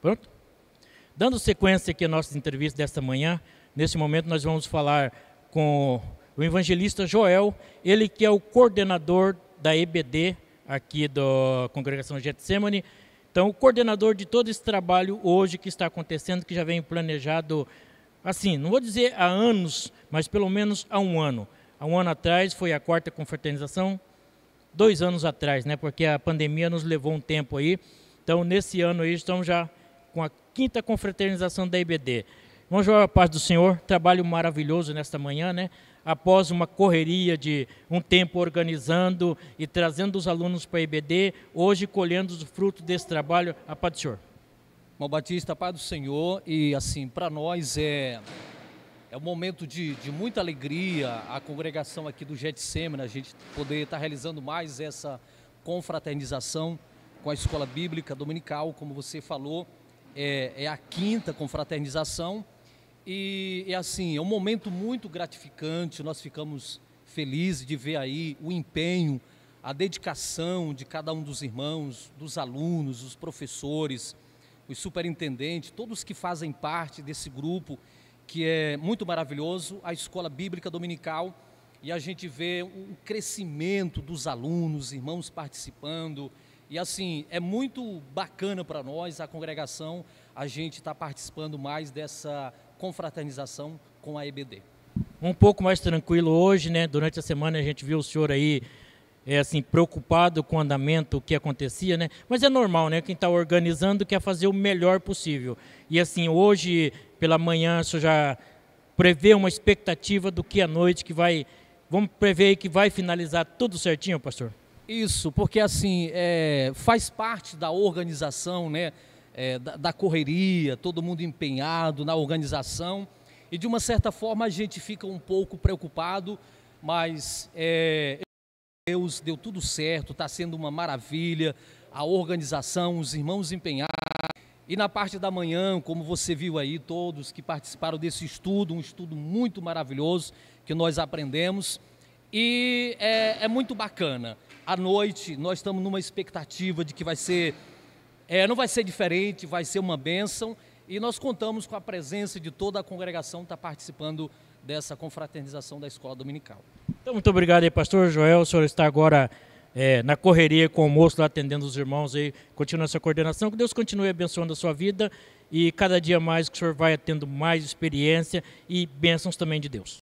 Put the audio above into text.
Pronto? Dando sequência aqui à nossa entrevista desta manhã, nesse momento nós vamos falar com o evangelista Joel, ele que é o coordenador da EBD aqui da Congregação Getsemane. Então, o coordenador de todo esse trabalho hoje que está acontecendo, que já vem planejado, assim, não vou dizer há anos, mas pelo menos há um ano. Há um ano atrás foi a quarta confraternização, dois anos atrás, né? Porque a pandemia nos levou um tempo aí. Então, nesse ano aí, estamos já com a quinta confraternização da IBD. Vamos jogar a paz do Senhor, trabalho maravilhoso nesta manhã, né? Após uma correria de um tempo organizando e trazendo os alunos para a IBD, hoje colhendo os frutos desse trabalho, a paz do Senhor. Irmão Batista, paz do Senhor, e assim, para nós é é um momento de, de muita alegria a congregação aqui do Getsemane, a gente poder estar realizando mais essa confraternização com a Escola Bíblica Dominical, como você falou, é, é a quinta confraternização. E é assim, é um momento muito gratificante, nós ficamos felizes de ver aí o empenho, a dedicação de cada um dos irmãos, dos alunos, dos professores, os superintendentes, todos que fazem parte desse grupo que é muito maravilhoso, a Escola Bíblica Dominical, e a gente vê o crescimento dos alunos, irmãos participando, e assim, é muito bacana para nós, a congregação, a gente está participando mais dessa confraternização com a EBD. Um pouco mais tranquilo hoje, né? Durante a semana a gente viu o senhor aí é assim preocupado com o andamento, que acontecia, né? Mas é normal, né? Quem está organizando quer fazer o melhor possível. E assim hoje pela manhã, o já prevê uma expectativa do que à noite que vai, vamos prever que vai finalizar tudo certinho, pastor? Isso, porque assim, é, faz parte da organização, né, é, da, da correria, todo mundo empenhado na organização, e de uma certa forma a gente fica um pouco preocupado, mas é, Deus deu tudo certo, está sendo uma maravilha, a organização, os irmãos empenhados, e na parte da manhã, como você viu aí, todos que participaram desse estudo, um estudo muito maravilhoso que nós aprendemos. E é, é muito bacana. À noite, nós estamos numa expectativa de que vai ser, é, não vai ser diferente, vai ser uma bênção. E nós contamos com a presença de toda a congregação que está participando dessa confraternização da escola dominical. Então, muito obrigado aí, pastor Joel. O senhor está agora é, na correria com o moço lá atendendo os irmãos aí, continua essa coordenação, que Deus continue abençoando a sua vida e cada dia mais que o senhor vai tendo mais experiência e bênçãos também de Deus.